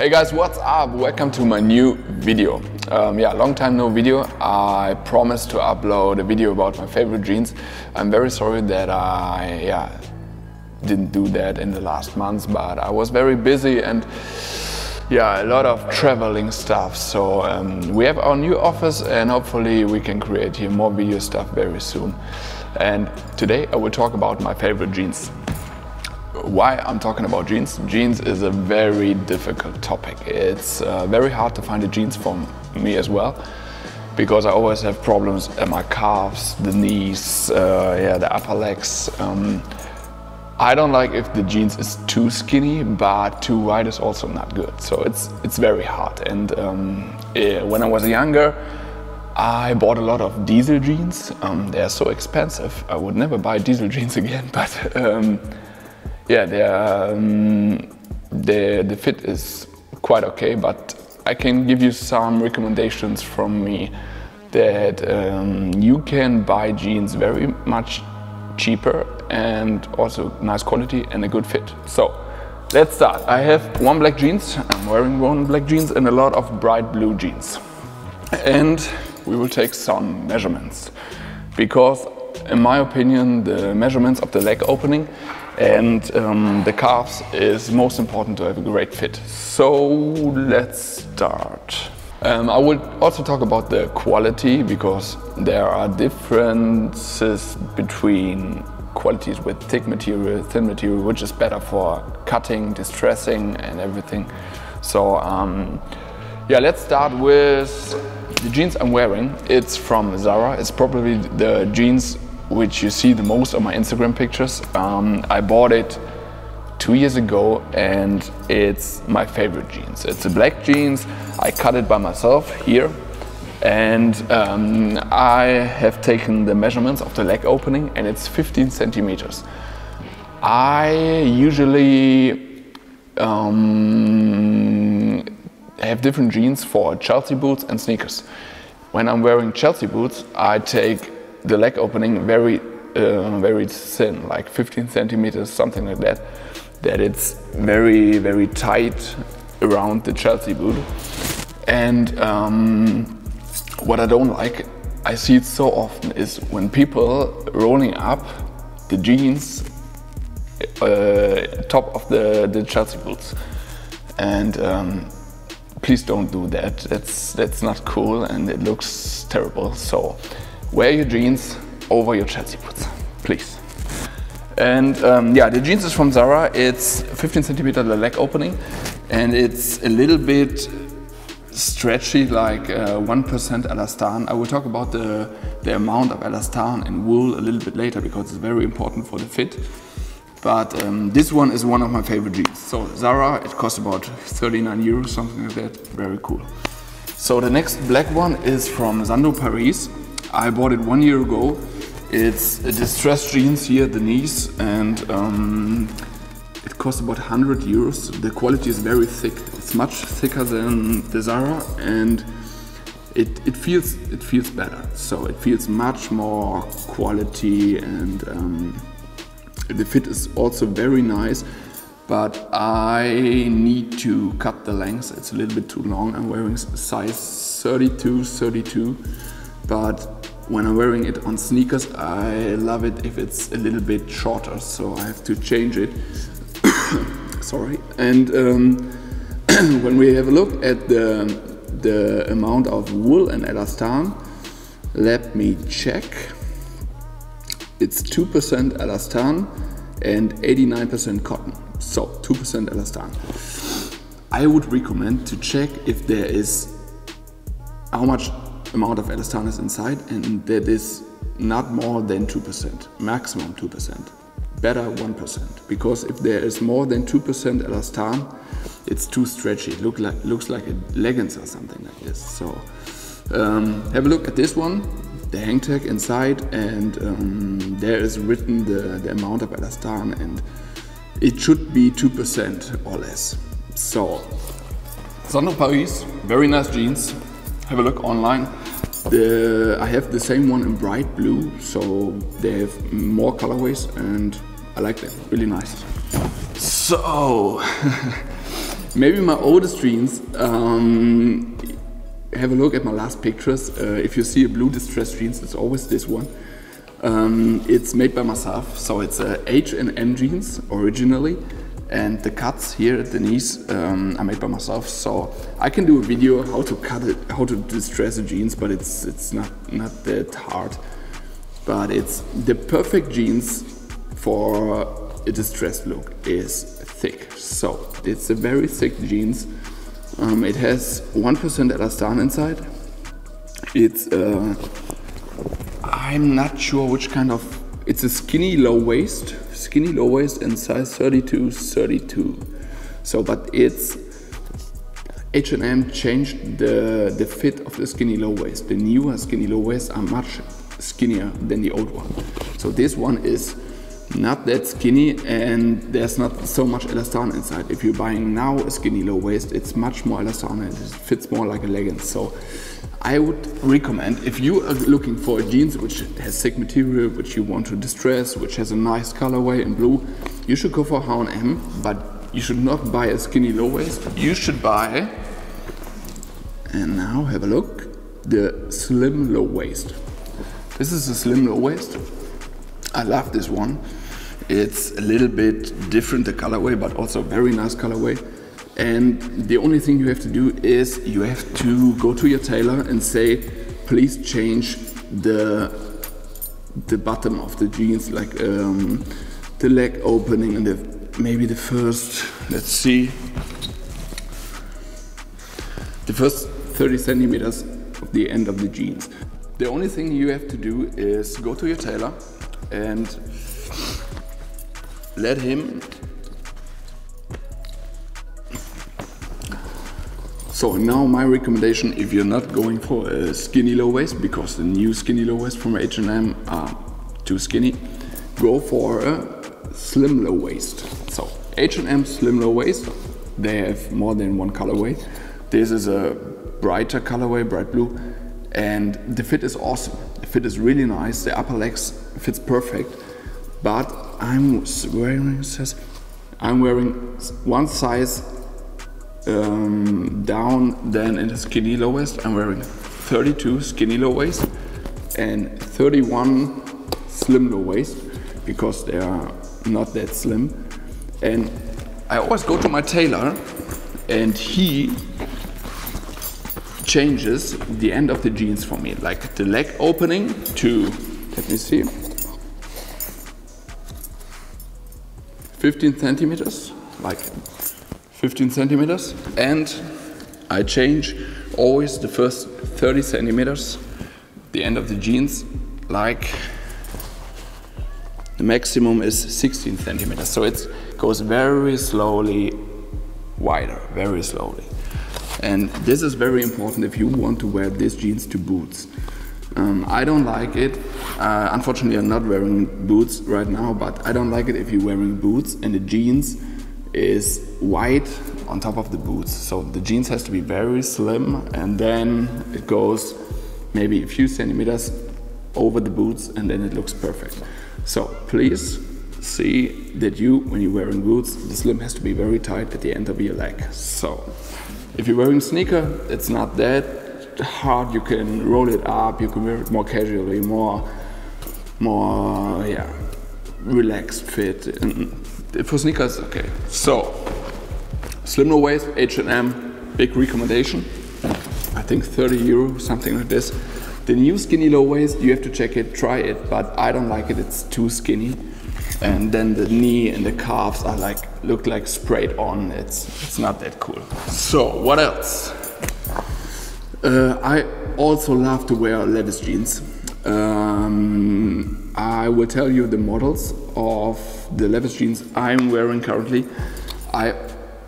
Hey guys, what's up? Welcome to my new video. Um, yeah, long time no video. I promised to upload a video about my favorite jeans. I'm very sorry that I yeah didn't do that in the last months, but I was very busy and yeah, a lot of traveling stuff. So um, we have our new office and hopefully we can create here more video stuff very soon. And today I will talk about my favorite jeans why I'm talking about jeans. Jeans is a very difficult topic. It's uh, very hard to find the jeans for me as well because I always have problems at my calves, the knees, uh, yeah, the upper legs. Um, I don't like if the jeans is too skinny, but too wide is also not good. So it's it's very hard. And um, yeah, when I was younger, I bought a lot of diesel jeans. Um, they are so expensive. I would never buy diesel jeans again, but yeah, um, the, the fit is quite okay, but I can give you some recommendations from me that um, you can buy jeans very much cheaper and also nice quality and a good fit. So let's start. I have one black jeans, I'm wearing one black jeans and a lot of bright blue jeans. And we will take some measurements because in my opinion the measurements of the leg opening and um, the calves is most important to have a great fit. So let's start. Um, I will also talk about the quality because there are differences between qualities with thick material, thin material, which is better for cutting, distressing and everything. So um, yeah, let's start with the jeans I'm wearing. It's from Zara. It's probably the jeans which you see the most on my Instagram pictures. Um, I bought it two years ago and it's my favorite jeans. It's a black jeans. I cut it by myself here and um, I have taken the measurements of the leg opening and it's 15 centimeters. I usually um, have different jeans for Chelsea boots and sneakers. When I'm wearing Chelsea boots, I take the leg opening very, uh, very thin, like 15 centimeters, something like that. That it's very, very tight around the Chelsea boot. And um, what I don't like, I see it so often, is when people rolling up the jeans uh, top of the, the Chelsea boots. And um, please don't do that. That's, that's not cool and it looks terrible. So wear your jeans over your Chelsea boots, please. And um, yeah, the jeans is from Zara. It's 15 centimeter the leg opening, and it's a little bit stretchy, like 1% uh, elastan. I will talk about the, the amount of elastan and wool a little bit later because it's very important for the fit. But um, this one is one of my favorite jeans. So Zara, it costs about 39 euros, something like that. Very cool. So the next black one is from Sandro Paris. I bought it one year ago. It's distressed jeans here at the knees and um, it costs about 100 euros. The quality is very thick. It's much thicker than the Zara and it, it feels it feels better. So it feels much more quality and um, the fit is also very nice. But I need to cut the length. It's a little bit too long. I'm wearing size 32, 32. But when I'm wearing it on sneakers, I love it if it's a little bit shorter, so I have to change it. Sorry. And um, when we have a look at the, the amount of wool and elastan, let me check. It's 2% elastan and 89% cotton. So 2% elastan. I would recommend to check if there is how much amount of elastan is inside and that is not more than 2%, maximum 2%, better 1%. Because if there is more than 2% elastan, it's too stretchy. It look like, looks like a leggings or something like this. So um, have a look at this one, the hang tag inside and um, there is written the, the amount of elastan and it should be 2% or less. So, Sandro Paris, very nice jeans. Have a look online. The, I have the same one in bright blue, so they have more colorways and I like them, really nice. So, maybe my oldest jeans. Um, have a look at my last pictures. Uh, if you see a blue distressed jeans, it's always this one. Um, it's made by myself, so it's H&M jeans originally, and the cuts here at the knees um, are made by myself. So I can do a video how to cut it, how to distress the jeans, but it's it's not not that hard. But it's the perfect jeans for a distressed look is thick. So it's a very thick jeans. Um, it has 1% elastan inside. It's uh, I'm not sure which kind of. It's a skinny low waist, skinny low waist, and size 32, 32. So, but it's H&M changed the the fit of the skinny low waist. The newer skinny low waists are much skinnier than the old one. So this one is not that skinny and there's not so much elastane inside. If you're buying now a skinny low waist, it's much more elastane and it fits more like a legging. So I would recommend if you are looking for jeans which has thick material, which you want to distress, which has a nice colorway in blue, you should go for H&M, but you should not buy a skinny low waist. You should buy, and now have a look, the slim low waist. This is a slim low waist. I love this one. It's a little bit different the colorway, but also very nice colorway. And the only thing you have to do is you have to go to your tailor and say, please change the the bottom of the jeans, like um, the leg opening and the maybe the first. Let's see, the first 30 centimeters of the end of the jeans. The only thing you have to do is go to your tailor and let him So now my recommendation, if you're not going for a skinny low waist, because the new skinny low waist from H&M are too skinny, go for a slim low waist. So H&M slim low waist, they have more than one colorway. This is a brighter colorway, bright blue, and the fit is awesome. The fit is really nice. The upper legs fits perfect, but I'm wearing says I'm wearing one size um, down than in the skinny low waist. I'm wearing 32 skinny low waist and 31 slim low waist because they are not that slim. And I always go to my tailor and he changes the end of the jeans for me, like the leg opening to, let me see, 15 centimeters, like 15 centimeters and I change always the first 30 centimeters the end of the jeans like the maximum is 16 centimeters. So it goes very slowly wider very slowly. And this is very important if you want to wear these jeans to boots um, I don't like it. Uh, unfortunately, I'm not wearing boots right now, but I don't like it if you're wearing boots and the jeans is white on top of the boots. So the jeans has to be very slim and then it goes maybe a few centimeters over the boots and then it looks perfect. So please see that you, when you're wearing boots, the slim has to be very tight at the end of your leg. So if you're wearing sneaker, it's not that hard. You can roll it up, you can wear it more casually, more, more, yeah, relaxed fit. And for sneakers, okay. So, slim low waist, H&M, big recommendation. I think 30 euro, something like this. The new skinny low waist, you have to check it, try it, but I don't like it, it's too skinny. And then the knee and the calves are like, look like sprayed on, it's, it's not that cool. So, what else? Uh, I also love to wear Levi's jeans. Um, I will tell you the models of the Levi's jeans I'm wearing currently. I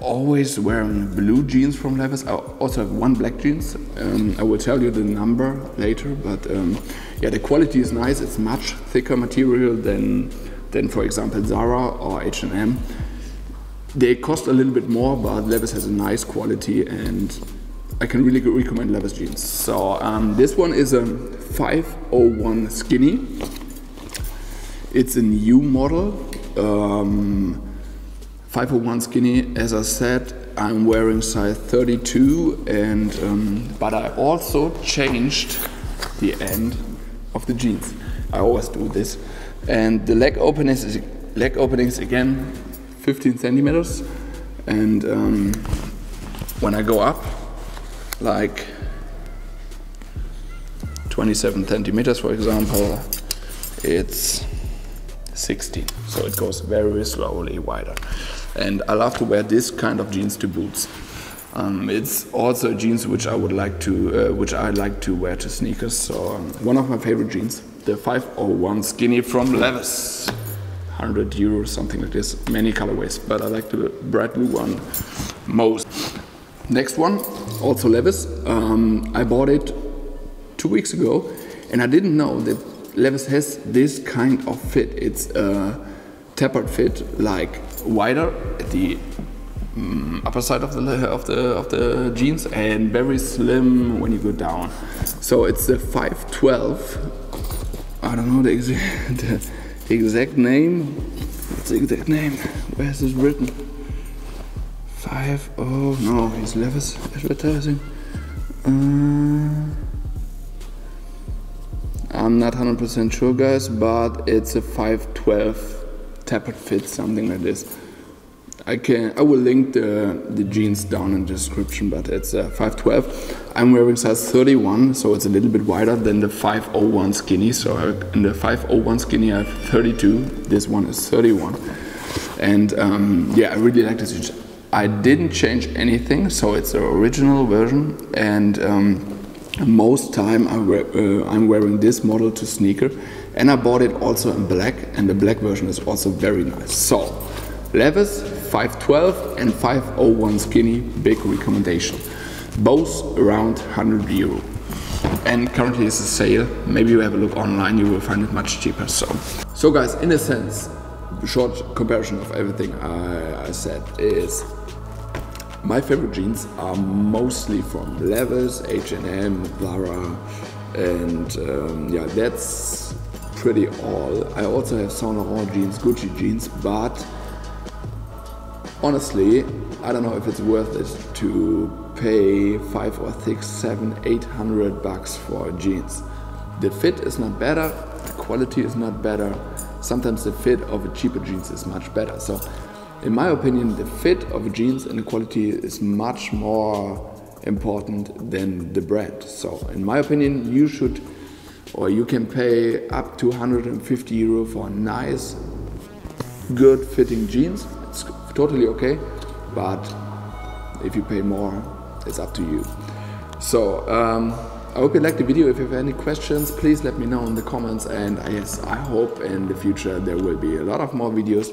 always wearing blue jeans from Levi's. I also have one black jeans. Um, I will tell you the number later, but um, yeah, the quality is nice. It's much thicker material than than for example Zara or H&M. They cost a little bit more, but Levi's has a nice quality and I can really recommend Levi's jeans. So um, this one is a 501 skinny. It's a new model. Um, 501 skinny, as I said, I'm wearing size 32 and um, but I also changed the end of the jeans. I always do this. And the leg openings is leg openings again 15 centimeters and um, when I go up like 27 centimeters for example it's 16 so it goes very slowly wider. And I love to wear this kind of jeans to boots. Um, it's also jeans which I would like to uh, which I like to wear to sneakers. So um, one of my favorite jeans the 501 skinny from Levis. 100 euros something like this many colorways but I like the bright blue one most next one also Levis um, I bought it two weeks ago and I didn't know that Levis has this kind of fit. It's a tapered fit, like wider at the um, upper side of the of the of the jeans and very slim when you go down. So it's a 512. I don't know the exact the exact name. What's the exact name? Where is this written? Five oh no, it's Levis advertising. Uh, I'm not 100% sure, guys, but it's a 512 tapered fit, something like this. I can I will link the the jeans down in the description, but it's a 512. I'm wearing size 31, so it's a little bit wider than the 501 skinny. So in the 501 skinny, I have 32. This one is 31, and um, yeah, I really like this. I didn't change anything, so it's the original version, and. Um, most time I uh, I'm wearing this model to sneaker and I bought it also in black and the black version is also very nice. So Levis 512 and 501 skinny big recommendation. Both around 100 euro. And currently it's a sale. Maybe you have a look online, you will find it much cheaper. So, so guys, in a sense, short comparison of everything I, I said is my favorite jeans are mostly from Levis, H&M, Zara, and um, yeah, that's pretty all. I also have Saint Laurent jeans, Gucci jeans, but honestly, I don't know if it's worth it to pay five or six, seven, eight hundred bucks for jeans. The fit is not better, the quality is not better. Sometimes the fit of a cheaper jeans is much better. So in my opinion, the fit of jeans and the quality is much more important than the brand. So, in my opinion, you should or you can pay up to 150 euro for nice, good fitting jeans. It's totally okay, but if you pay more, it's up to you. So, um, I hope you liked the video. If you have any questions, please let me know in the comments. And yes, I hope in the future there will be a lot of more videos.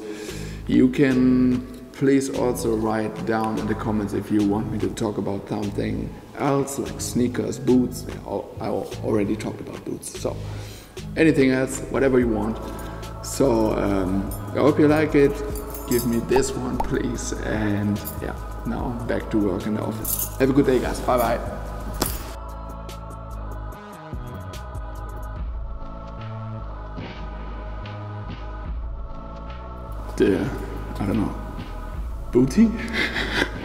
You can please also write down in the comments if you want me to talk about something else like sneakers, boots. I already talked about boots. So anything else, whatever you want. So um, I hope you like it. Give me this one, please. And yeah, now back to work in the office. Have a good day, guys. Bye bye. The er, I don't know booty.